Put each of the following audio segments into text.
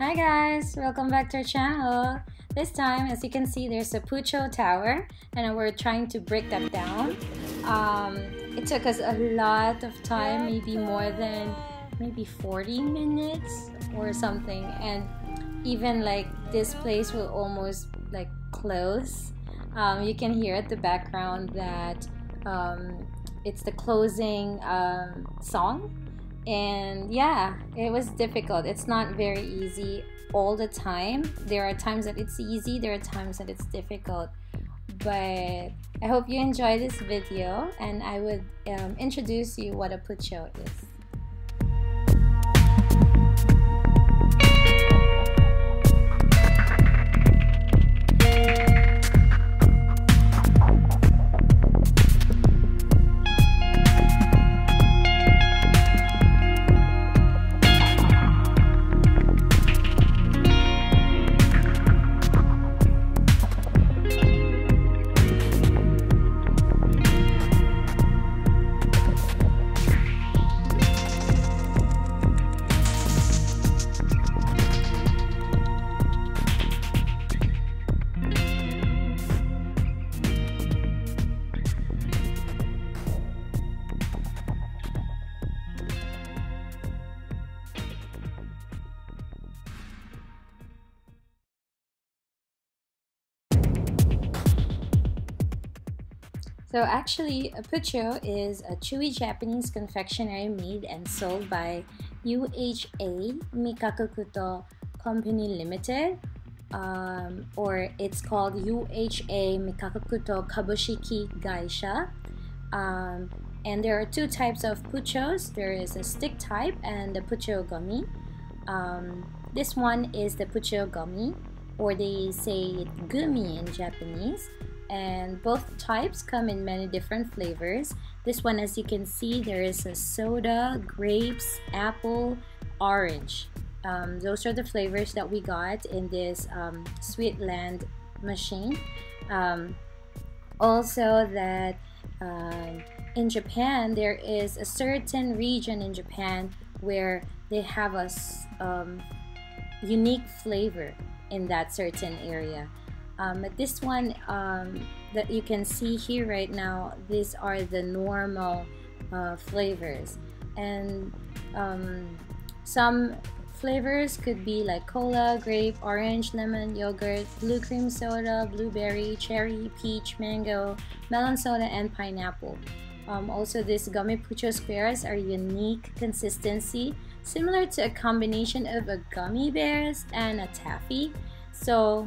Hi guys, welcome back to our channel. This time, as you can see, there's a Puccho tower and we're trying to break that down. Um, it took us a lot of time, maybe more than maybe 40 minutes or something. And even like this place will almost like close. Um, you can hear at the background that um, it's the closing um, song and yeah it was difficult. It's not very easy all the time. There are times that it's easy there are times that it's difficult. But i hope you enjoy this video and i would um, introduce you what a puccho is So actually, a puccho is a chewy Japanese confectionery made and sold by UHA Mikakukuto Company Limited, um, or it's called UHA Mikakukuto Kabushiki Gaisha. Um, and there are two types of pucchos. There is a stick type and the puccho gummy. Um, this one is the puccho gummy, or they say gumi in Japanese and both types come in many different flavors. This one, as you can see, there is a soda, grapes, apple, orange. Um, those are the flavors that we got in this um, Sweetland machine. Um, also, that uh, in Japan, there is a certain region in Japan where they have a um, unique flavor in that certain area. Um, but this one um, that you can see here right now, these are the normal uh, flavors. And um, some flavors could be like cola, grape, orange, lemon, yogurt, blue cream soda, blueberry, cherry, peach, mango, melon soda, and pineapple. Um, also, these gummy puccho squares are unique consistency, similar to a combination of a gummy bears and a taffy. So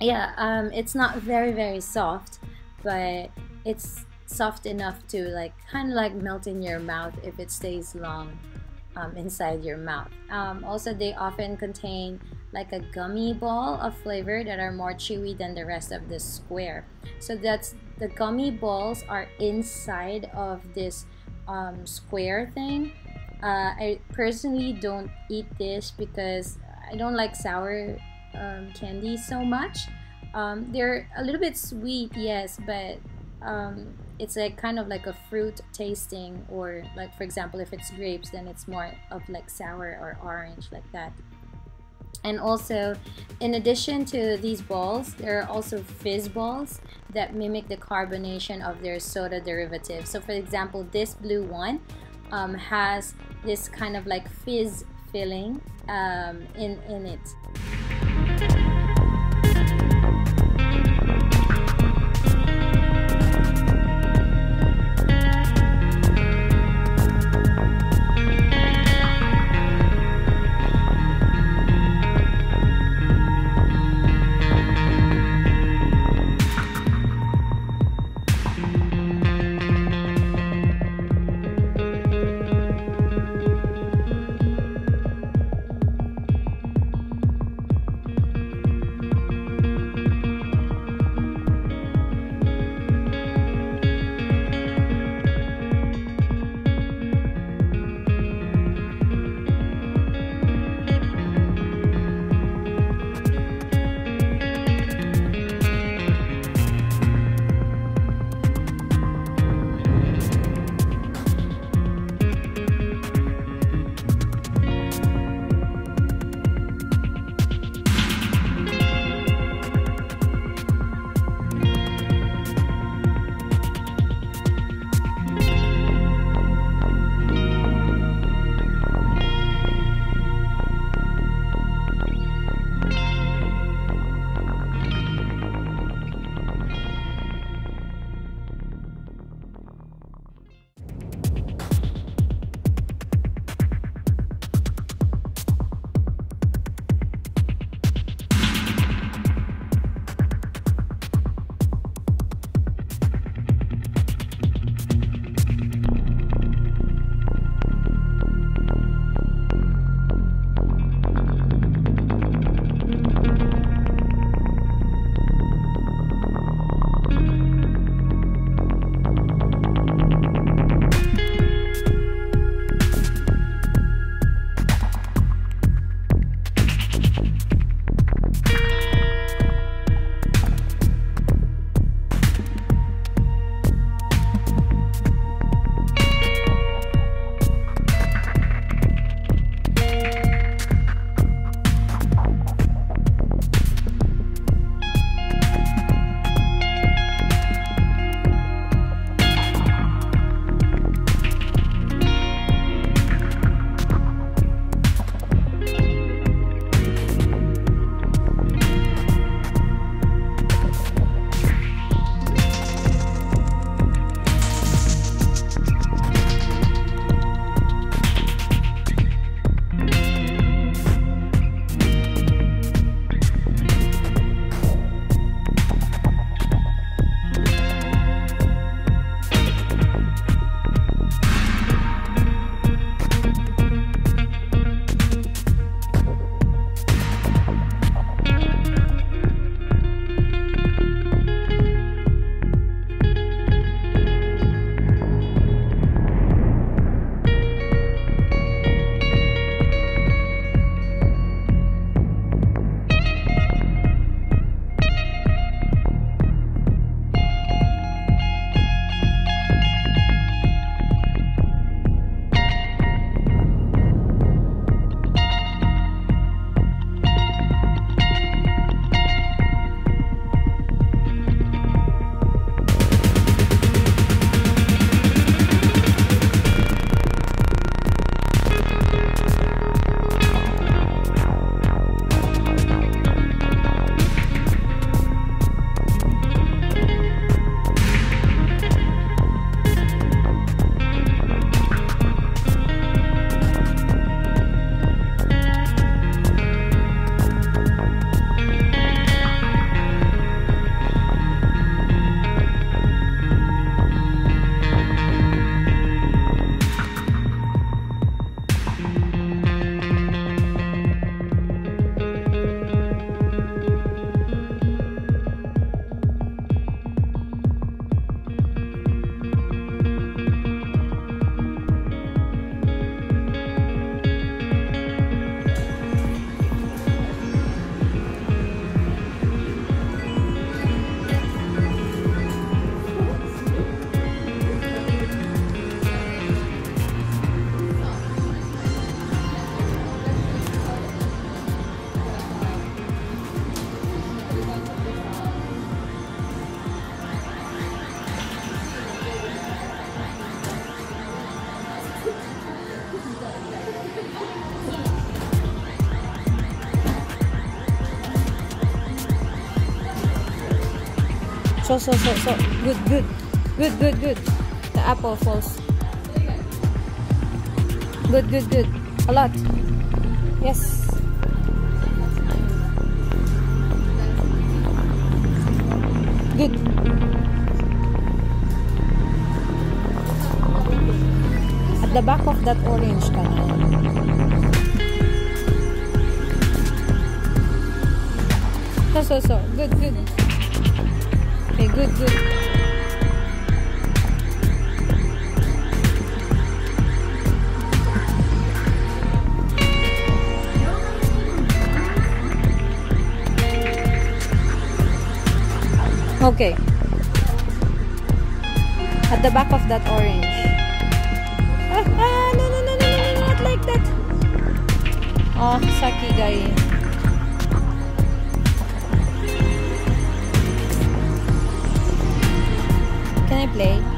yeah um, it's not very very soft but it's soft enough to like kind of like melt in your mouth if it stays long um, inside your mouth. Um, also they often contain like a gummy ball of flavor that are more chewy than the rest of the square. So that's the gummy balls are inside of this um, square thing. Uh, I personally don't eat this because I don't like sour um, candy so much. Um, they're a little bit sweet, yes, but um, it's like kind of like a fruit tasting, or like for example, if it's grapes, then it's more of like sour or orange, like that. And also, in addition to these balls, there are also fizz balls that mimic the carbonation of their soda derivative. So, for example, this blue one um, has this kind of like fizz filling um, in, in it. So, so, so, so. Good, good. Good, good, good. The apple falls. Good, good, good. A lot. Yes. Good. At the back of that orange can. So, so, so. Good, good. Good, good. Okay. At the back of that orange. Ah, ah, no, no, no, no, no, not like that. Oh, Saki guy. Can I play?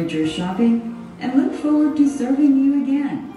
Enjoyed your shopping and look forward to serving you again.